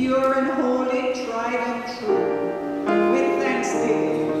pure and holy, tried and true, with thanksgiving.